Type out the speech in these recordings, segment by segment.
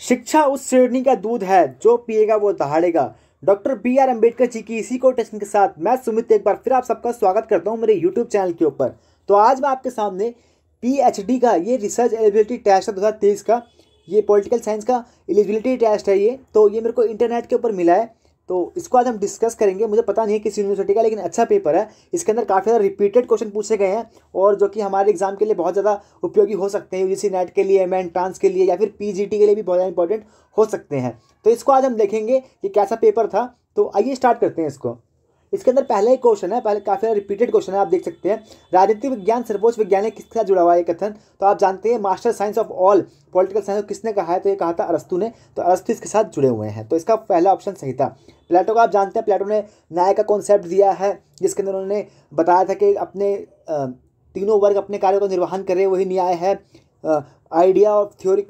शिक्षा उस श्रेणी का दूध है जो पिएगा, वो दहाड़ेगा। Doctor B R Ambedkar ji की इसी कोटेशन के साथ मैं सुमित एक बार फिर आप सबका स्वागत करता हूँ मेरे यूट्यूब चैनल के ऊपर। तो आज मैं आपके सामने पी एच डी का, ये रिसर्च एलिजिबिलिटी टेस्ट है दो हज़ार तेईस का, ये पॉलिटिकल साइंस का एलिजिबिलिटी टेस्ट है ये। तो ये मेरे को इंटरनेट के ऊपर मिला है। तो इसको आज हम डिस्कस करेंगे। मुझे पता नहीं है किस यूनिवर्सिटी का, लेकिन अच्छा पेपर है। इसके अंदर काफ़ी ज़्यादा रिपीटेड क्वेश्चन पूछे गए हैं और जो कि हमारे एग्ज़ाम के लिए बहुत ज़्यादा उपयोगी हो सकते हैं। यूजीसी नेट के लिए एमएन ट्रांस के लिए या फिर पीजीटी के लिए भी बहुत ज़्यादा इंपॉर्टेंट हो सकते हैं। तो इसको आज हम देखेंगे कि कैसा पेपर था। तो आइए स्टार्ट करते हैं इसको। इसके अंदर पहले ही क्वेश्चन है, पहले काफ़ी रिपीटेड क्वेश्चन है, आप देख सकते हैं। राजनीतिक विज्ञान, सर्वोच्च विज्ञान किसके साथ जुड़ा हुआ है कथन? तो आप जानते हैं master science of all political science किसने कहा है? तो ये कहा था अरस्तु ने तो अरस्तु इसके साथ जुड़े हुए हैं। तो इसका पहला ऑप्शन सही था। प्लेटो का आप जानते हैं, प्लेटो ने न्याय का कॉन्सेप्ट दिया है, जिसके अंदर उन्होंने बताया था कि अपने तीनों वर्ग अपने कार्यों का निर्वहन करें, वही न्याय है। आइडिया ऑफ़ थ्योरी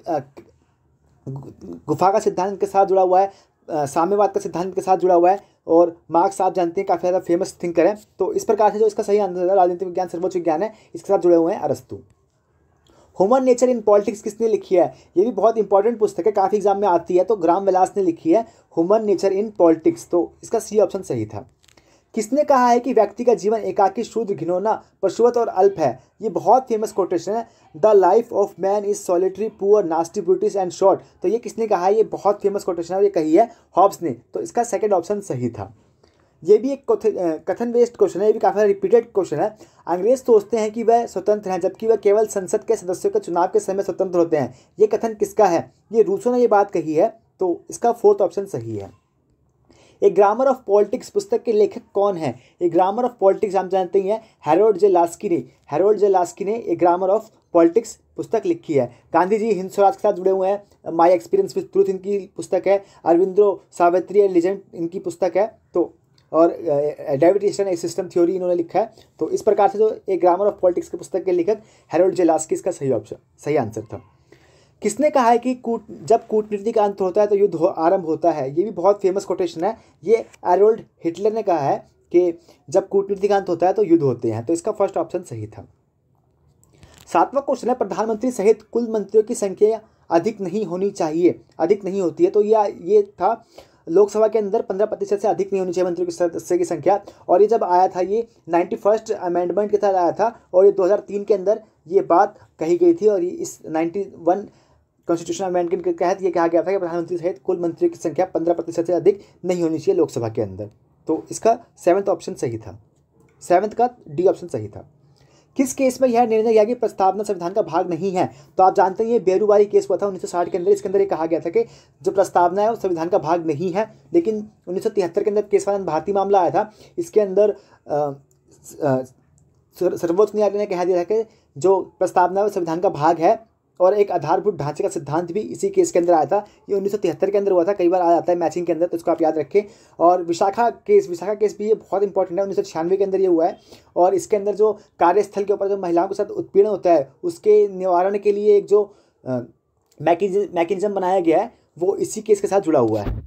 गुफा का सिद्धांत के साथ जुड़ा हुआ है साम्यवाद का सिद्धांत के साथ जुड़ा हुआ है। और मार्क्स आप जानते हैं, काफ़ी ज़्यादा फ़ेमस थिंकर हैं। तो इस प्रकार से जो इसका सही आंसर है, राजनीतिक विज्ञान, सर्वोच्च विज्ञान है, इसके साथ जुड़े हुए हैं अरस्तु। ह्यूमन नेचर इन पॉलिटिक्स किसने लिखी है? ये भी बहुत इंपॉर्टेंट पुस्तक है, काफ़ी एग्ज़ाम में आती है तो ग्राम विलास ने लिखी है ह्यूमन नेचर इन पॉलिटिक्स तो इसका सी ऑप्शन सही था। किसने कहा है कि व्यक्ति का जीवन एकाकी शुद्ध घिनौना, पशुवत और अल्प है? ये बहुत फ़ेमस कोटेशन है। The life of man is solitary poor nasty brutish and short तो ये किसने कहा है? ये बहुत फ़ेमस कोटेशन है और ये कही है हॉब्स ने। तो इसका सेकेंड ऑप्शन सही था। ये भी एक कथन बेस्ड क्वेश्चन है। ये भी काफ़ी रिपीटेड क्वेश्चन है। अंग्रेज़ सोचते हैं कि वह स्वतंत्र हैं, जबकि वह केवल संसद के सदस्यों के चुनाव के समय स्वतंत्र होते हैं। ये कथन किसका है? ये रूसो ने ये बात कही है। तो इसका फोर्थ ऑप्शन सही है। ए ग्रामर ऑफ़ पॉलिटिक्स पुस्तक के लेखक कौन है? ए ग्रामर ऑफ़ पॉलिटिक्स हम जानते ही हैं, हेरोल्ड जे लास्की ने। हेरोल्ड जे लास्की ने ए ग्रामर ऑफ़ पॉलिटिक्स पुस्तक लिखी है। गांधी जी हिंद स्वराज के साथ जुड़े हुए हैं। माई एक्सपीरियंस विद ट्रूथ इनकी पुस्तक है। अरविंदो सावित्री लिजेंड इनकी पुस्तक है। तो और डेविड डायबिटेशन एक सिस्टम थ्योरी इन्होंने लिखा है। तो इस प्रकार से जो एक ग्रामर ऑफ़ पॉलिटिक्स की पुस्तक के लेखक हेरोल्ड जे लास्की, इसका सही ऑप्शन, सही आंसर था। किसने कहा है कि कूट, जब कूटनीति का अंत होता है तो युद्ध आरंभ होता है? ये भी बहुत फ़ेमस कोटेशन है। ये एरोल्ड हिटलर ने कहा है कि जब कूटनीति का अंत होता है तो युद्ध होते हैं। तो इसका फ़र्स्ट ऑप्शन सही था। सातवां क्वेश्चन है, प्रधानमंत्री सहित कुल मंत्रियों की संख्या अधिक नहीं होनी चाहिए। अधिक नहीं होती है। तो यह ये था, लोकसभा के अंदर पंद्रह प्रतिशत से अधिक नहीं होनी चाहिए मंत्रियों की सदस्य की संख्या। और ये जब आया था, ये नाइन्टी फ़र्स्ट अमेंडमेंट के तहत आया था और ये 2003 के अंदर ये बात कही गई थी और ये इस नाइन्टी वन कॉन्स्टिट्यूशन अमेंडमेंट के तहत ये कहा गया था कि प्रधानमंत्री सहित कुल मंत्रियों की संख्या पंद्रह प्रतिशत से अधिक नहीं होनी चाहिए लोकसभा के अंदर। तो इसका सेवन्थ ऑप्शन सही था। सेवन्थ का डी ऑप्शन सही था। किस केस में यह निर्णय किया कि प्रस्तावना संविधान का भाग नहीं है? तो आप जानते हैं ये बेरूबारी केस हुआ था 1960 के अंदर। इसके अंदर ये कहा गया था कि जो प्रस्तावना है वो संविधान का भाग नहीं है, लेकिन उन्नीस सौ तिहत्तर के अंदर केसवानंद भारती मामला आया था। इसके अंदर सर्वोच्च न्यायालय ने कहा दिया था कि जो प्रस्तावना है वो संविधान का भाग है। और एक आधारभूत ढांचे का सिद्धांत भी इसी केस के अंदर आया था। ये उन्नीस सौ तिहत्तर के अंदर हुआ था, कई बार आ जाता है मैचिंग के अंदर तो इसको आप याद रखें। और विशाखा केस विशाखा केस भी ये बहुत इंपॉर्टेंट है, उन्नीस सौ छियानवे के अंदर ये हुआ है। और इसके अंदर जो कार्यस्थल के ऊपर जो महिलाओं के साथ उत्पीड़न होता है, उसके निवारण के लिए एक जो मैकेनिज्म बनाया गया है, वो इसी केस के साथ जुड़ा हुआ है।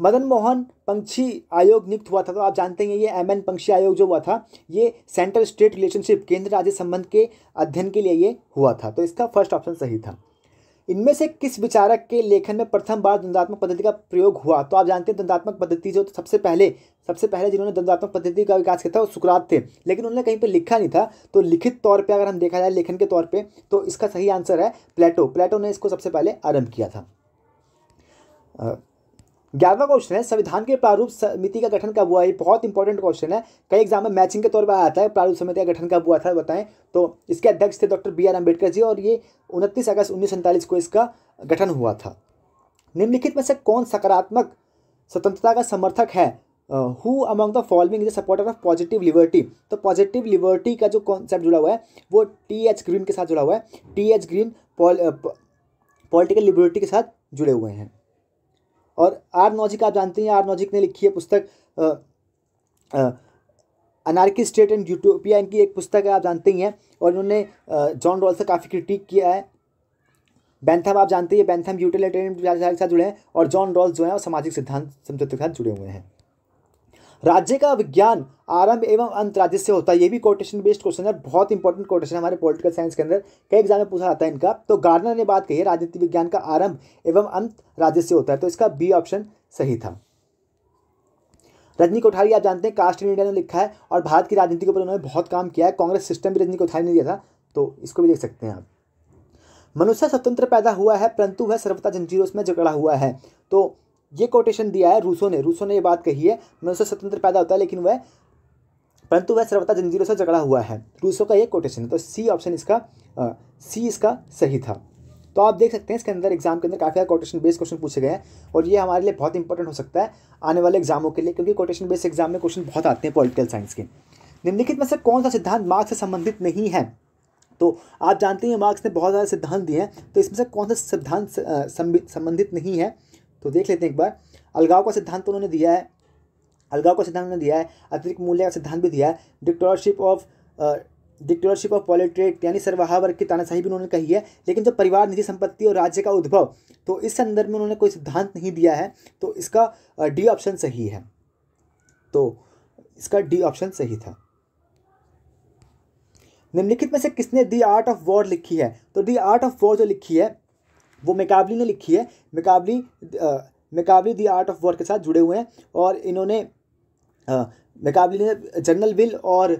मदन मोहन पंक्षी आयोग नियुक्त हुआ था। तो आप जानते हैं ये एम एन पंक्षी आयोग जो हुआ था, ये सेंट्रल स्टेट रिलेशनशिप केंद्र राज्य संबंध के अध्ययन के लिए ये हुआ था। तो इसका फ़र्स्ट ऑप्शन सही था। इनमें से किस विचारक के लेखन में प्रथम बार द्वंदात्मक पद्धति का प्रयोग हुआ? तो आप जानते हैं द्वंदात्मक पद्धति जो सबसे पहले सबसे पहले जिन्होंने द्वंदात्मक पद्धति का विकास किया था वो सुकरात थे। लेकिन उन्होंने कहीं पर लिखा नहीं था। तो लिखित तौर पे अगर हम देखा जाए लेखन के तौर पे तो इसका सही आंसर है प्लेटो। प्लेटो ने इसको सबसे पहले आरंभ किया था। ग्यारहवा क्वेश्चन है, संविधान के प्रारूप समिति का गठन कब हुआ? ये बहुत इंपॉर्टेंट क्वेश्चन है। कई एग्ज़ाम में मैचिंग के तौर पर आता है, प्रारूप समिति का गठन कब हुआ था, बताएँ। तो इसके अध्यक्ष थे doctor B R Ambedkar ji और ये उनतीस अगस्त उन्नीस को इसका गठन हुआ था। निम्नलिखित में से कौन सकारात्मक स्वतंत्रता का समर्थक है? Who among the following is supporter of positive liberty तो पॉजिटिव लिबर्टी का जो कॉन्सेप्ट जुड़ा हुआ है, वो टी एच ग्रीन के साथ जुड़ा हुआ है। T H Green political liberty के साथ जुड़े हुए हैं। और आर नॉजिक, आप जानते हैं, आर नॉजिक ने लिखी है पुस्तक अनार्की स्टेट एंड यूटोपिया, इनकी एक पुस्तक है, आप जानते ही हैं, और इन्होंने जॉन रॉल से काफ़ी क्रिटिक किया है। बैंथम, आप जानते हैं, बैंथम यूटिलिटेरियन के साथ जुड़े हैं, और जॉन रॉल्स जो है, वो सामाजिक सिद्धांत, समझौते के साथ जुड़े हुए हैं। राज्य का विज्ञान आरंभ एवं अंत राज्य से होता है। ये भी कोटेशन बेस्ड क्वेश्चन है। बहुत इंपॉर्टेंट कोटेशन हमारे पॉलिटिकल साइंस के अंदर। कई एग्ज़ाम में पूछा जाता है इनका। तो गार्डनर ने बात कही है राजनीति विज्ञान का आरंभ एवं अंत राज्य से होता है। तो इसका बी ऑप्शन सही था। रजनी कोठारी, आप जानते हैं कास्ट इंडिया ने लिखा है और भारत की राजनीति के ऊपर उन्होंने बहुत काम किया है। कांग्रेस सिस्टम भी रजनी कोठारी ने दिया था। तो इसको भी देख सकते हैं आप। मनुष्य स्वतंत्र पैदा हुआ है, परंतु वह सर्वता जंजीरों में जकड़ा हुआ है। तो ये कोटेशन दिया है रूसो ने। रूसो ने ये बात कही है मनुष्य स्वतंत्र पैदा होता है, लेकिन वह परंतु वह सर्वता जंजीरों से जकड़ा हुआ है। रूसो का ये कोटेशन है तो सी ऑप्शन इसका सी इसका सही था। तो आप देख सकते हैं, इसके अंदर एग्ज़ाम के अंदर काफ़ी सारे कोटेशन बेस्ड क्वेश्चन पूछे गए हैं, और ये हमारे लिए बहुत इंपॉर्टेंट हो सकता है आने वाले एग्जामों के लिए, क्योंकि कोटेशन बेस्ड एग्ज़ाम में क्वेश्चन बहुत आते हैं पॉलिटिकल साइंस के। निम्नलिखित में से कौन सा सिद्धांत मार्क्स से संबंधित नहीं है? तो आप जानते हैं मार्क्स ने बहुत सारे सिद्धांत दिए हैं तो इसमें से कौन सा सिद्धांत संबंधित नहीं है? तो देख लेते हैं एक बार। अलगाव का सिद्धांत तो उन्होंने दिया है। अलगाव का सिद्धांत उन्होंने दिया है। अतिरिक्त मूल्य का सिद्धांत भी दिया है। डिक्टोरशिप ऑफ़ डिक्टोरशिप ऑफ़ पॉलिट्रेट, यानी सरवाहा वर्ग की तानाशाही भी उन्होंने कही है। लेकिन जो परिवार, निजी संपत्ति और राज्य का उद्भव तो इस संदर्भ में उन्होंने कोई सिद्धांत नहीं दिया है। तो इसका डी ऑप्शन सही है। तो इसका डी ऑप्शन सही था। निम्नलिखित में से किसने दी आर्ट ऑफ़ वॉर लिखी है? तो दी आर्ट ऑफ़ वॉर जो लिखी है वो मेकाबली ने लिखी है। Machiavelli Machiavelli the art of war के साथ जुड़े हुए हैं और इन्होंने मेकाबली ने जनरल विल और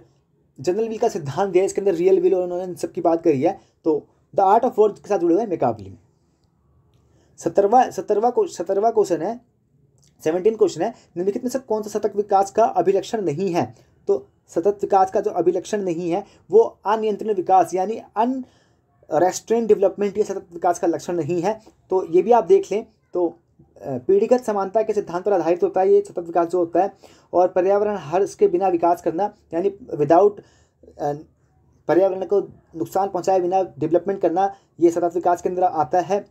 जनरल विल का सिद्धांत दिया इसके अंदर रियल विल और उन्होंने इन सबकी बात करी है। तो द आर्ट ऑफ़ वॉर के साथ जुड़े हुए हैं मेकाबली सत्तरवा सत्तरवा को सत्तरवा क्वेश्चन है। सेवनटीन क्वेश्चन है। निम्नलिखित में से कौन सा सतत विकास का अभिलक्षण नहीं है? तो सतत विकास का जो अभिलक्षण नहीं है, वो अनियंत्रित विकास, यानी अन रेस्टोरेंट डेवलपमेंट ये सतत विकास का लक्षण नहीं है तो ये भी आप देख लें। तो पीढ़ीगत समानता के सिद्धांत पर आधारित होता है, ये सतत विकास जो होता है, और पर्यावरण हर्ष के बिना विकास करना, यानी विदाउट पर्यावरण को नुकसान पहुँचाए बिना डेवलपमेंट करना, ये सतत विकास के अंदर आता है।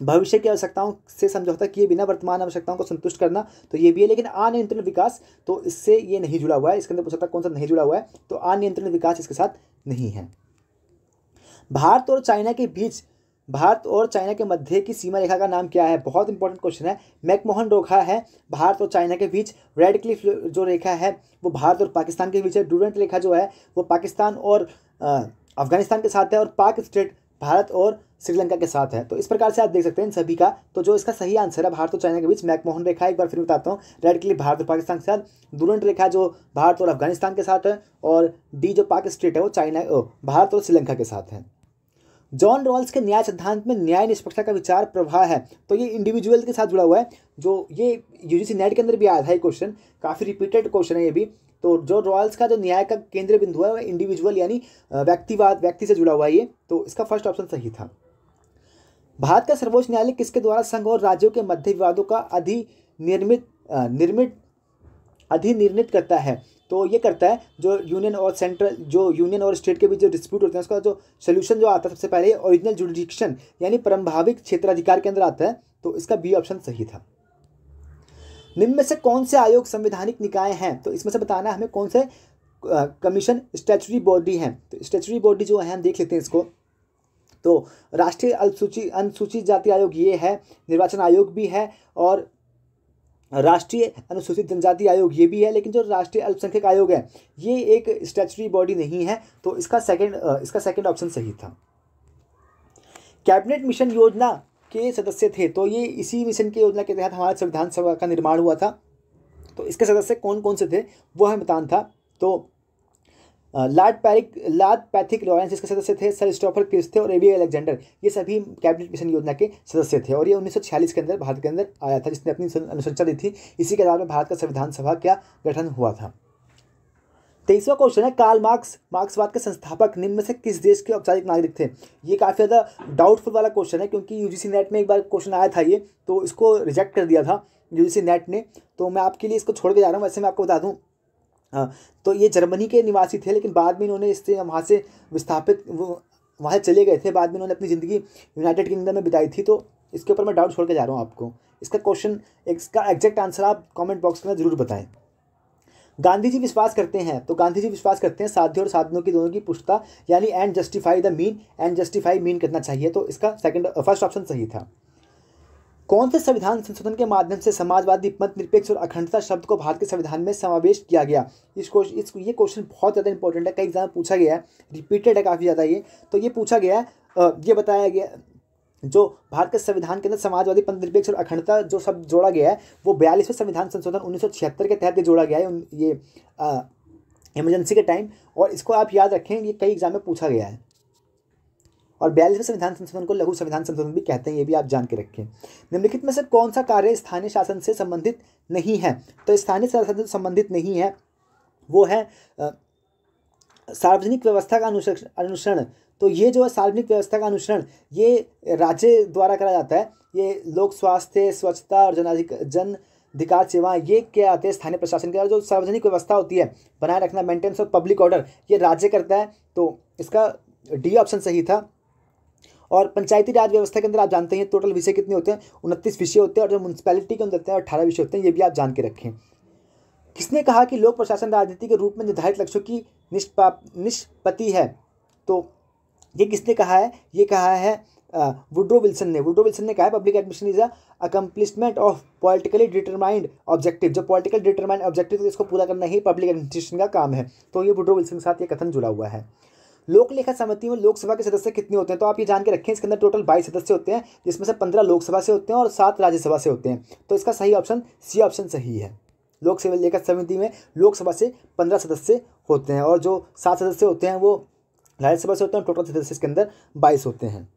भविष्य की आवश्यकताओं से समझौता किए बिना वर्तमान आवश्यकताओं को संतुष्ट करना तो ये भी है, लेकिन अनियंत्रण विकास तो इससे ये नहीं जुड़ा हुआ है, इसके अंदर पूछा कौन सा नहीं जुड़ा हुआ है तो अनियंत्रण विकास इसके साथ नहीं है। भारत और चाइना के बीच, भारत और चाइना के मध्य की सीमा रेखा का नाम क्या है? बहुत इंपॉर्टेंट क्वेश्चन है। मैकमोहन रेखा है भारत और चाइना के बीच। रेड क्लिफ जो रेखा है, वो भारत और पाकिस्तान के बीच है। डूरेंट रेखा जो है, वो पाकिस्तान और अफ़गानिस्तान के साथ है और पाक स्टेट भारत और श्रीलंका के साथ है। तो इस प्रकार से आप देख सकते हैं इन सभी का। तो जो इसका सही आंसर है भारत और चाइना के बीच, मैकमोहन रेखा, एक बार फिर बताता हूँ, रेड क्लिप भारत और पाकिस्तान के साथ। दुरंट रेखा जो भारत और अफ़गानिस्तान के साथ है, और डी जो पाक स्टेट है, वो चाइना भारत और श्रीलंका के साथ है। जॉन रॉल्स के न्याय सिद्धांत में न्याय निष्पक्षता का विचार प्रवाह है। तो ये इंडिविजुअल के साथ जुड़ा हुआ है। जो ये यूजीसी नेट के अंदर भी आया था, ये क्वेश्चन काफ़ी रिपीटेड क्वेश्चन है ये भी। तो जो रॉयल्स का जो न्याय का केंद्रीय बिंदु है वह इंडिविजुअल यानी व्यक्तिवाद, व्यक्ति से जुड़ा हुआ है ये। तो इसका फ़र्स्ट ऑप्शन सही था। भारत का सर्वोच्च न्यायालय किसके द्वारा संघ और राज्यों के मध्य विवादों का अधिनिर्मित निर्मित अधिनिर्णित करता है? तो ये करता है जो यूनियन और सेंट्रल, जो यूनियन और स्टेट के बीच जो डिस्प्यूट होते हैं, उसका जो सोल्यूशन जो आता है सबसे पहले ओरिजिनल जुडिक्शन यानी परम्भाविक क्षेत्राधिकार के अंदर आता है तो इसका बी ऑप्शन सही था। निम्न में से कौन से आयोग संवैधानिक निकाय हैं? तो इसमें से बताना हमें कौन से कमीशन स्टैचुरी बॉडी हैं। तो स्टैचुरी बॉडी जो है, हम देख लेते हैं इसको। तो राष्ट्रीय अनुसूची अनुसूचित जाति आयोग ये है, निर्वाचन आयोग भी है और राष्ट्रीय अनुसूचित जनजाति आयोग ये भी है, लेकिन जो राष्ट्रीय अल्पसंख्यक आयोग है, ये एक स्टैचुरी बॉडी नहीं है तो इसका सेकंड इसका सेकंड ऑप्शन सही था। कैबिनेट मिशन योजना के सदस्य थे तो ये इसी मिशन की योजना के तहत हमारे संविधान सभा का निर्माण हुआ था। तो इसके सदस्य कौन कौन से थे, वो हमें बताना था। तो lord Pethick, lord Pethick Lawrence इसके सदस्य थे, सर स्टॉफर क्रिस थे और एवी अलेक्जेंडर ये सभी कैबिनेट मिशन योजना के सदस्य थे और ये 1946 के अंदर भारत के अंदर आया था, जिसने अपनी अनुशंसा दी थी। इसी के आधार में भारत का संविधान सभा का गठन हुआ था। तेईसवा क्वेश्चन है कार्ल मार्क्स मार्क्सवाद के संस्थापक निम्न में से किस देश के औपचारिक नागरिक थे? ये काफ़ी ज़्यादा डाउटफुल वाला क्वेश्चन है, क्योंकि यूजीसी नेट में एक बार क्वेश्चन आया था ये तो इसको रिजेक्ट कर दिया था यूजीसी नेट ने। तो मैं आपके लिए इसको छोड़ के जा रहा हूँ, वैसे मैं आपको बता दूँ तो ये जर्मनी के निवासी थे, लेकिन बाद में इन्होंने इससे वहाँ से विस्थापित, वो वहाँ चले गए थे। बाद में इन्होंने अपनी ज़िंदगी यूनाइटेड किंगडम में बिताई थी तो इसके ऊपर मैं डाउट छोड़ के जा रहा हूँ आपको। इसका क्वेश्चन इसका एग्जैक्ट आंसर आप कमेंट बॉक्स में ज़रूर बताएँ। गांधी जी विश्वास करते हैं तो गांधी जी विश्वास करते हैं, साध्य और साधनों की दोनों की पुष्टता यानी end justify the mean end justify mean करना चाहिए तो इसका सेकंड फ़र्स्ट ऑप्शन सही था। कौन से संविधान संशोधन के माध्यम से समाजवादी मत निरपेक्ष और अखंडता शब्द को भारत के संविधान में समावेश किया गया? इस क्वेश्चन इस ये क्वेश्चन बहुत ज़्यादा इंपॉर्टेंट है। कई एग्ज़ाम पूछा गया है रिपीटेड है काफ़ी ज़्यादा ये। तो ये पूछा गया है ये बताया गया जो भारत के संविधान के अंदर समाजवादी पंथ निरपेक्ष और अखंडता जो सब जोड़ा गया है, वो बयालीसवें संविधान संशोधन उन्नीस सौ छिहत्तर के तहत जोड़ा गया है। ये इमरजेंसी के टाइम और इसको आप याद रखें, ये कई एग्ज़ाम में पूछा गया है। और बयालीसवें संविधान संशोधन को लघु संविधान संशोधन भी कहते हैं, ये भी आप जान के रखें। निम्नलिखित में से कौन सा कार्य स्थानीय शासन से संबंधित नहीं है? तो स्थानीय शासन से संबंधित नहीं है, वो है सार्वजनिक व्यवस्था का अनुसरण। तो ये जो है सार्वजनिक व्यवस्था का अनुसरण, ये राज्य द्वारा करा जाता है, ये लोक स्वास्थ्य, स्वच्छता और जनाधिक, जन अधिकार सेवाएँ ये क्या आते हैं स्थानीय प्रशासन के जो सार्वजनिक व्यवस्था होती है, बनाए रखना, मेंटेनेंस ऑफ़ पब्लिक ऑर्डर, ये राज्य करता है। तो इसका डी ऑप्शन सही था और पंचायती राज व्यवस्था के अंदर आप जानते हैं टोटल विषय कितने होते हैं? उनतीस विषय होते हैं और जो म्यूनसिपैलिटी के अंदर होते हैं, अठारह विषय होते हैं, ये भी आप जान के रखें। किसने कहा कि लोक प्रशासन राजनीति के रूप में निर्धारित लक्ष्यों की निष्पा, निष्पत्ति है? तो ये किसने कहा है? ये कहा है वुड्रो विल्सन ने। वुड्रो विल्सन ने कहा है public admission is a accomplishment of politically determined objective जो पॉलिटिकल डिटरमाइंड ऑब्जेक्टिव तो इसको पूरा करना ही पब्लिक एडमिनिस्ट्रेशन का काम है। तो ये वुड्रो विल्सन के साथ ये कथन जुड़ा हुआ है। लोक लेखा समिति में लोकसभा के सदस्य कितने होते हैं? तो आप ये जान के रखें, इसके अंदर टोटल बाईस सदस्य होते हैं, जिसमें से पंद्रह लोकसभा से होते हैं और सात राज्यसभा से होते हैं। तो इसका सही ऑप्शन सी ऑप्शन सही है। लोक सेवा लेखा समिति में लोकसभा से पंद्रह सदस्य होते हैं और जो सात सदस्य होते हैं, वो राज्यसभा से होते हैं टोटल सदस्य इसके अंदर बाईस होते हैं।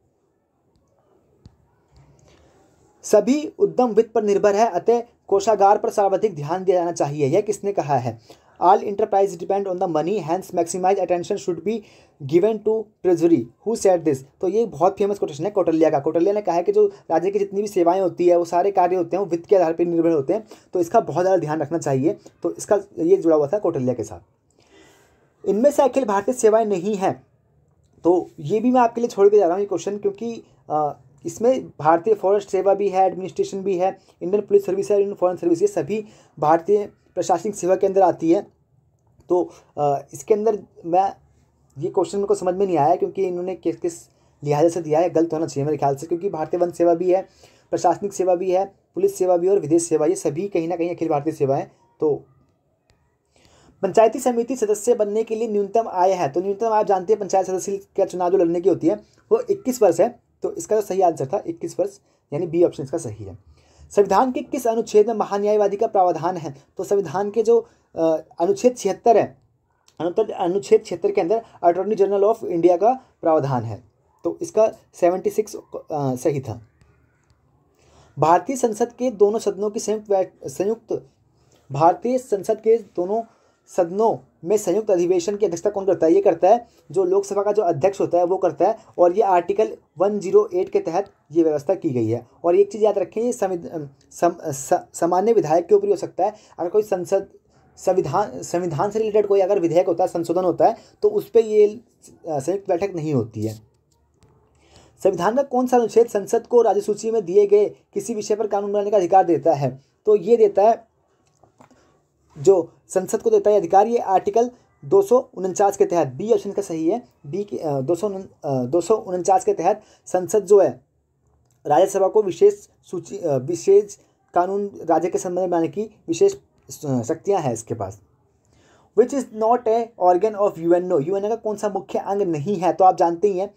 सभी उद्यम वित्त पर निर्भर है, अतः कोषागार पर सर्वाधिक ध्यान दिया जाना चाहिए, यह किसने कहा है? All enterprise depend on the money hence maximise attention should be given to treasury who said this तो ये बहुत फ़ेमस कोटेशन है कोटलिया का। कोटलिया ने कहा है कि जो राज्य की जितनी भी सेवाएँ होती है वो सारे कार्य होते हैं वो वित्त के आधार पर निर्भर होते हैं। तो इसका बहुत ज़्यादा ध्यान रखना चाहिए। तो इसका ये जुड़ा हुआ था कोटलिया के साथ। इनमें से अखिल भारतीय सेवाएँ नहीं हैं। तो ये भी मैं आपके लिए छोड़ के जा रहा हूँ ये क्वेश्चन क्योंकि आ, इसमें भारतीय फॉरेस्ट सेवा भी है एडमिनिस्ट्रेशन भी है इंडियन पुलिस सर्विस है इंडियन फॉरेन सर्विस ये सभी भारतीय प्रशासनिक सेवा के अंदर आती है। तो इसके अंदर मैं ये क्वेश्चन मेरे को समझ में नहीं आया क्योंकि इन्होंने किस किस लिहाजे से दिया है, गलत होना चाहिए मेरे ख्याल से, क्योंकि भारतीय वन सेवा भी है, प्रशासनिक सेवा भी है, पुलिस सेवा भी और विदेश सेवा, ये सभी कहीं ना कहीं अखिल भारतीय सेवा है। तो पंचायती समिति सदस्य बनने के लिए न्यूनतम आय है तो न्यूनतम आप जानते हैं, पंचायत सदस्य का चुनाव जो लड़ने की होती है, वो इक्कीस वर्ष है तो इसका जो सही आंसर था, इक्कीस वर्ष, यानी बी ऑप्शन इसका सही है। संविधान के किस अनुच्छेद में महान्यायवादी का प्रावधान है? तो संविधान के जो अनुच्छेद छिहत्तर है अनुच्छेद छिहत्तर के अंदर अटॉर्नी जनरल ऑफ़ इंडिया का प्रावधान है। तो इसका सेवेंटी सिक्स सही था। भारतीय संसद के दोनों सदनों की संयुक्त संयुक्त, भारतीय संसद के दोनों सदनों में संयुक्त अधिवेशन की अध्यक्षता कौन करता है? ये करता है जो लोकसभा का जो अध्यक्ष होता है वो करता है और ये आर्टिकल 108 के तहत ये व्यवस्था की गई है। और एक चीज़ याद रखें ये सम, सामान्य विधायक के ऊपर हो सकता है। अगर कोई संसद संविधान संविधान से रिलेटेड कोई अगर विधेयक होता है संशोधन होता है तो उस पर ये संयुक्त बैठक नहीं होती है। संविधान का कौन सा अनुच्छेद संसद को राज्य सूची में दिए गए किसी विषय पर कानून बनाने का अधिकार देता है? तो ये देता है जो संसद को देता है अधिकार, ये आर्टिकल दो सौ उनचास के तहत, बी ऑप्शन का सही है, बी के दो सौ के तहत संसद जो है, राज्यसभा को विशेष सूची विशेष कानून राज्य के संबंध में बनाने की विशेष शक्तियाँ हैं इसके पास। Which is not a organ of U N O U N O का कौन सा मुख्य अंग नहीं है तो आप जानते ही हैं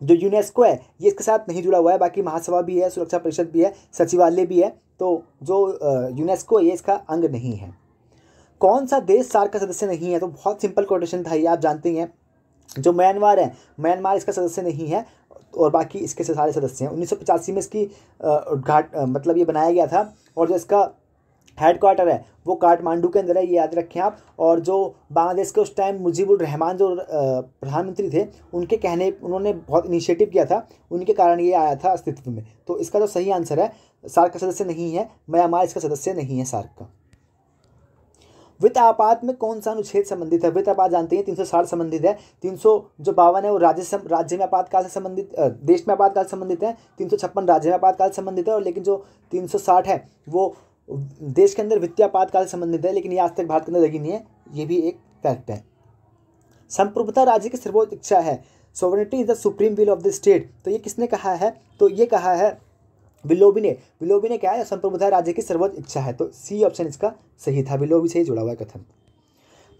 जो यूनेस्को है, ये इसके साथ नहीं जुड़ा हुआ है, बाकी महासभा भी है, सुरक्षा परिषद भी है, सचिवालय भी है तो जो यूनेस्को ये इसका अंग नहीं है। कौन सा देश सार्क का सदस्य नहीं है? तो बहुत सिंपल कोटेशन था ये, आप जानते ही हैं। जो म्यांमार है, म्यांमार इसका सदस्य नहीं है, और बाकी इसके सारे सदस्य हैं। उन्नीस सौ पचासी में इसकी उद्घाट मतलब ये बनाया गया था, और जो इसका हेड क्वार्टर है, वो काठमांडू के अंदर है, ये याद रखें आप। और जो बांग्लादेश के उस टाइम मुजीबुर रहमान जो प्रधानमंत्री थे, उनके कहने, उन्होंने बहुत इनिशिएटिव किया था, उनके कारण ये आया था अस्तित्व में। तो इसका जो सही आंसर है, सार्क का सदस्य नहीं है, म्यांमार इसका सदस्य नहीं है सार्क का। वित्त आपात में कौन सा अनुच्छेद संबंधित है? वित्त आपात जानते हैं, तीन सौ साठ संबंधित है, तीन सौ जो बावन है वो राज्य राज्य में आपातकाल से संबंधित देश में आपातकाल संबंधित है, तीन सौ छप्पन राज्य में आपातकाल संबंधित है, और लेकिन जो तीन सौ साठ है, वो देश के अंदर वित्तीय आपातकाल संबंधित है, लेकिन ये आज तक भारत के अंदर लगी नहीं है। ये भी एक फैक्ट है। संप्रभुता राज्य की सर्वोच्च इच्छा है। Sovereignty is the supreme will of the state तो ये किसने कहा है? तो ये कहा है विलोबी ने विलोबी ने क्या है? संप्रभुता राज्य की सर्वोच्च इच्छा है। तो सी ऑप्शन इसका सही था। विलोबी से ही जुड़ा हुआ कथन।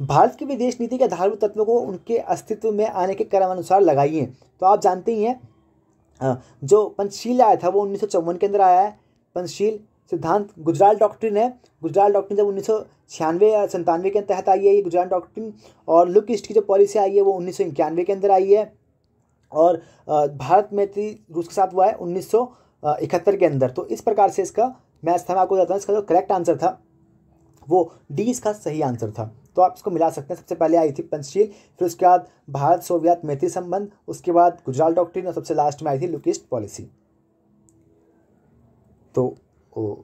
भारत की विदेश नीति के आधारभूत तत्वों को उनके अस्तित्व में आने के क्रमानुसार लगाइए। तो आप जानते ही हैं जो पंचशील आया था, वो उन्नीस सौ चौवन के अंदर आया है। पंचशील सिद्धांत गुजरात डॉक्ट्रिन है। गुजरात डॉक्ट्रिन जब उन्नीस छियानवे या संतानवे के तहत आई है, ये गुजरात डॉक्ट्रिन और लुक ईस्ट की जो पॉलिसी आई है, वो उन्नीस सौ इक्यानवे के अंदर आई है और भारत मैत्री रूस के साथ हुआ है उन्नीस सौ इकहत्तर के अंदर। तो इस प्रकार से इसका मैथ था मैं आपको बताता हूँ, इसका जो करेक्ट आंसर था, वो डी इसका सही आंसर था। तो आप इसको मिला सकते हैं। सबसे पहले आई थी पंचशील, फिर उसके बाद भारत सोवियत मैत्री संबंध, उसके बाद गुजरात डॉक्ट्रिन और सबसे लास्ट में आई थी लुकिस्ट पॉलिसी तो ओ,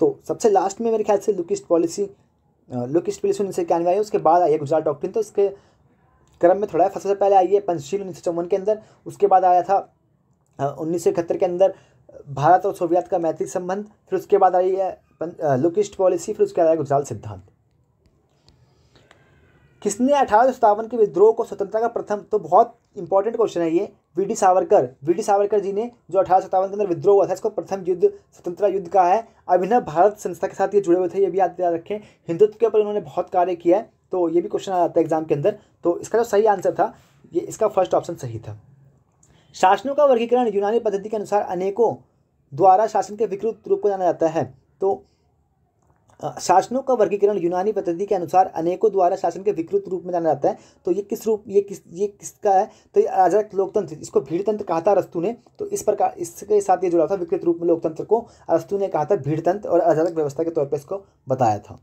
तो सबसे लास्ट में मेरे ख्याल से लुकिस्ट पॉलिसी लुकिस्ट पॉलिसी उन्नीस सौ इक्यानवे आई उसके बाद आई है गुजरात डॉक्ट्रिन तो इसके क्रम में थोड़ा है सबसे पहले आई है पंचशील उन्नीस सौ चौवन के अंदर उसके बाद आया था उन्नीस सौ इकहत्तर के अंदर भारत और सोवियत का मैत्री संबंध फिर उसके बाद आई है लुकिस्ट पॉलिसी फिर उसके बाद आया गुजरात सिद्धांत। किसने अठारह के विद्रोह को स्वतंत्रता का प्रथम तो बहुत इंपॉर्टेंट क्वेश्चन है ये V D Savarkar. V D Savarkar ji ने जो अठारह सत्तावन के अंदर विद्रोह हुआ था, इसको प्रथम युद्ध, स्वतंत्रता युद्ध का है। अभिनव भारत संस्था के साथ ये जुड़े हुए थे, ये भी याद रखें। हिंदुत्व के ऊपर इन्होंने बहुत कार्य किया है तो ये भी क्वेश्चन आ जाता है एग्ज़ाम के अंदर। तो इसका जो सही आंसर था, ये इसका फ़र्स्ट ऑप्शन सही था। शासनों का वर्गीकरण यूनानी पद्धति के अनुसार अनेकों द्वारा शासन के विकृत रूप को जाना जाता है। तो शासनों का वर्गीकरण यूनानी पद्धति के अनुसार अनेकों द्वारा शासन के विकृत रूप में जाना जाता है। तो ये किस रूप, ये किस, ये किसका है? तो ये अराजक लोकतंत्र, इसको भीड़तंत्र कहा था अरस्तु ने। तो इस प्रकार, इसके साथ ये जुड़ा था विकृत रूप में लोकतंत्र को। अरस्तु ने कहा था भीड़तंत्र और अराजक व्यवस्था के तौर पर इसको बताया था।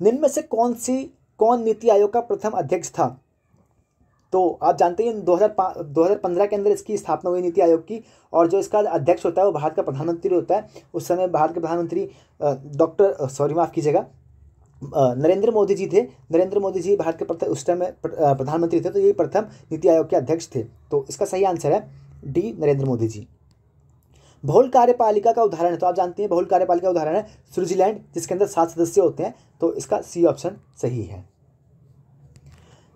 निम्न में से कौन सी, कौन नीति आयोग का प्रथम अध्यक्ष था? तो आप जानते हैं दो हज़ार पंद्रह के अंदर इसकी स्थापना हुई नीति आयोग की, और जो इसका अध्यक्ष होता है वो भारत का प्रधानमंत्री होता है। उस समय भारत के प्रधानमंत्री डॉक्टर सॉरी, माफ़ कीजिएगा नरेंद्र मोदी जी थे। नरेंद्र मोदी जी भारत के प्रथम, उस टाइम में प्रधानमंत्री थे तो ये प्रथम नीति आयोग के अध्यक्ष थे। तो इसका सही आंसर है डी, नरेंद्र मोदी जी। बहुल कार्यपालिका का उदाहरण है तो आप जानते हैं बहुल कार्यपालिका का उदाहरण है स्विट्जरलैंड, जिसके अंदर सात सदस्य होते हैं तो इसका सी ऑप्शन सही है।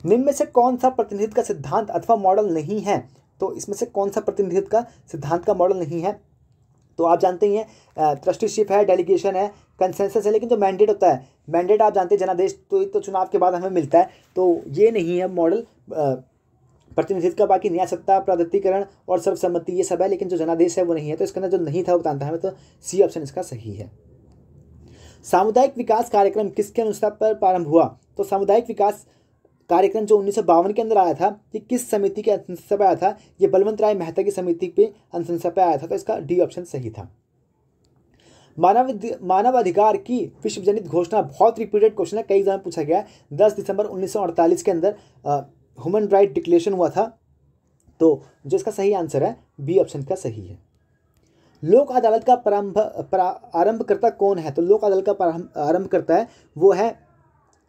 निम्न में से कौन सा प्रतिनिधित्व का सिद्धांत अथवा मॉडल नहीं है? तो इसमें से कौन सा प्रतिनिधित्व का सिद्धांत का मॉडल नहीं है? तो आप जानते ही हैं ट्रस्टीशिप है डेलीगेशन है कंसेंसस है, लेकिन जो मैंडेट होता है मैंडेट आप जानते हैं, जनादेश तो तो चुनाव के बाद हमें मिलता है। तो ये नहीं है मॉडल प्रतिनिधित्व का, बाकी न्याय सत्ता प्राधिकरण और सर्वसम्मति ये सब है, लेकिन जो जनादेश है वो नहीं है। तो इसके अंदर जो नहीं था, वो बताता है तो सी ऑप्शन इसका सही है। सामुदायिक विकास कार्यक्रम किसके अनुसार पर प्रारंभ हुआ? तो सामुदायिक विकास कार्यक्रम जो उन्नीस सौ बावन के अंदर आया था, ये किस समिति के अनुशंसा पे आया था? ये बलवंत राय मेहता की समिति पे अनुशंसा पे आया था तो इसका डी ऑप्शन सही था। मानव मानव अधिकार की विश्व जनित घोषणा, बहुत रिपीटेड क्वेश्चन है, कई एग्ज़ाम पूछा गया है। दस दिसंबर उन्नीस सौ अड़तालीस के अंदर ह्यूमन राइट डिक्लेरेशन हुआ था तो जो इसका सही आंसर है बी ऑप्शन का सही है। लोक अदालत का प्रारंभ आरंभ करता कौन है? तो लोक अदालत का आरंभ करता है, वो है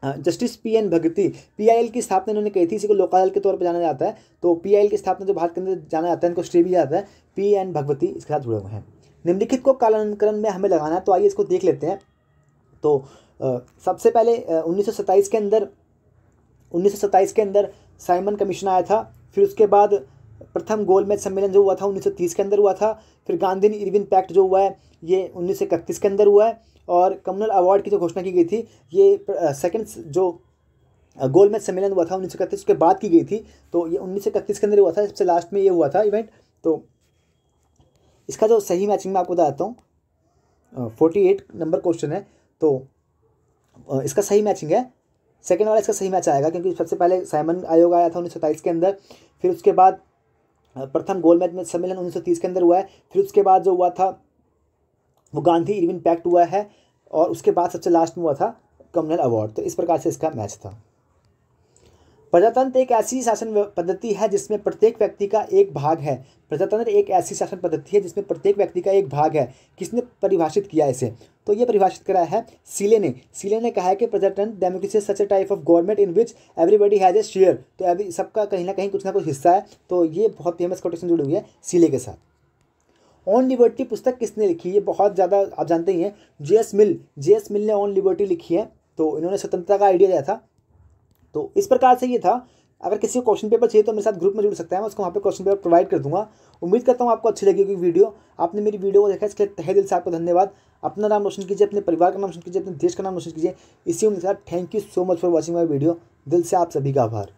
justice P N Bhagwati L की स्थापना इन्होंने कही थी इसी को लोक अदालत के तौर पर जाना जाता है। तो पी आई एल की स्थापना जो भारत के अंदर जाना जाता है इनको श्री भी जाता है पी एन भगवती इसके साथ जुड़े हुए हैं। निम्नलिखित को कालांकरण में हमें लगाना है तो आइए इसको देख लेते हैं। तो आ, सबसे पहले उन्नीस सौ सत्ताईस के अंदर उन्नीस सौ सत्ताईस के अंदर साइमन कमीशन आया था फिर उसके बाद प्रथम गोल मैच सम्मेलन जो हुआ था 1930 के अंदर हुआ था फिर गांधी इरविन पैक्ट जो हुआ है ये उन्नीस सौ इकतीस के अंदर हुआ है और कम्युनल अवार्ड की जो घोषणा की गई थी, ये सेकंड जो गोल मैच सम्मेलन हुआ था उन्नीस सौ उसके बाद की गई थी तो ये उन्नीस सौ इकतीस के अंदर हुआ था सबसे लास्ट में ये हुआ था इवेंट तो इसका जो सही मैचिंग मैं आपको बताता हूँ फोर्टी एट नंबर क्वेश्चन है तो इसका सही मैचिंग है सेकेंड वाला इसका सही मैच आएगा, क्योंकि सबसे पहले साइमन आयोग आया था उन्नीस सौ के अंदर, फिर उसके बाद प्रथम गोल मैच में सम्मेलन उन्नीस सौ तीस के अंदर हुआ है, फिर उसके बाद जो हुआ था वो गांधी इरविन पैक्ट हुआ है और उसके बाद सबसे लास्ट में हुआ था कम्युनल अवार्ड। तो इस प्रकार से इसका मैच था। प्रजातंत्र एक ऐसी शासन पद्धति है जिसमें प्रत्येक व्यक्ति का एक भाग है। प्रजातंत्र एक ऐसी शासन पद्धति है जिसमें प्रत्येक व्यक्ति का एक भाग है। किसने परिभाषित किया इसे? तो ये परिभाषित करा है सीले ने। सीले ने कहा है कि प्रजातंत्र democracy such a type of government in which everybody has a share तो अभी सबका कहीं ना कहीं कुछ ना कुछ हिस्सा है। तो ये बहुत फ़ेमस कोटेशन जुड़ी हुई है सीले के साथ। ऑन लिबर्टी पुस्तक किसने लिखी ये बहुत ज़्यादा आप जानते ही हैं। जे एस मिल जे एस मिल ने ऑन लिबर्टी लिखी है तो इन्होंने स्वतंत्रता का आइडिया दिया था। तो इस प्रकार से ये था। अगर किसी को क्वेश्चन पेपर चाहिए तो मेरे साथ ग्रुप में जुड़ सकता है। मैं उसको वहाँ पे क्वेश्चन पेपर प्रोवाइड कर दूँगा। उम्मीद करता हूँ आपको अच्छी लगेगी वीडियो आपने मेरी वीडियो को देखा इसके तहे दिल से आपको धन्यवाद। अपना नाम रोशन कीजिए, अपने परिवार का नाम रोशन कीजिए, अपने देश का नाम रोशन कीजिए। इसी उम्मीद के साथ thank you so much for watching my video दिल से आप सभी का आभार।